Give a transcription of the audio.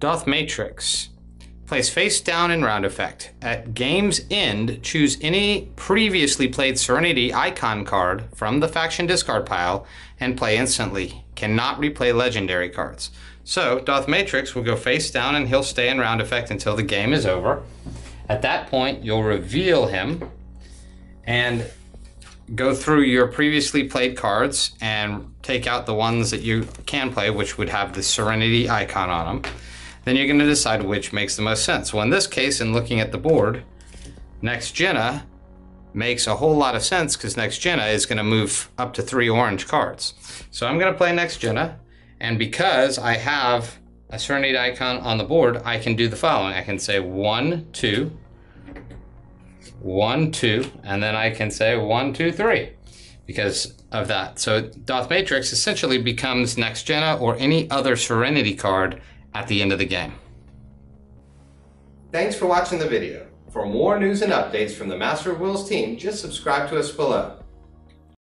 Doth Matrix. Place face down in round effect. At game's end, choose any previously played Serenity icon card from the faction discard pile and play instantly. Cannot replay legendary cards. So, Doth Matrix will go face down and he'll stay in round effect until the game is over. At that point, you'll reveal him and go through your previously played cards and take out the ones that you can play, which would have the Serenity icon on them then you're going to decide which makes the most sense. Well, in this case, in looking at the board, Next Jenna makes a whole lot of sense because Next Jenna is going to move up to three orange cards. So I'm going to play Next Jenna, and because I have a Serenity icon on the board, I can do the following. I can say one, two, one, two, and then I can say one, two, three because of that. So Doth Matrix essentially becomes Next Jenna or any other Serenity card at the end of the game. Thanks for watching the video. For more news and updates from the Master of Wills team, just subscribe to us below.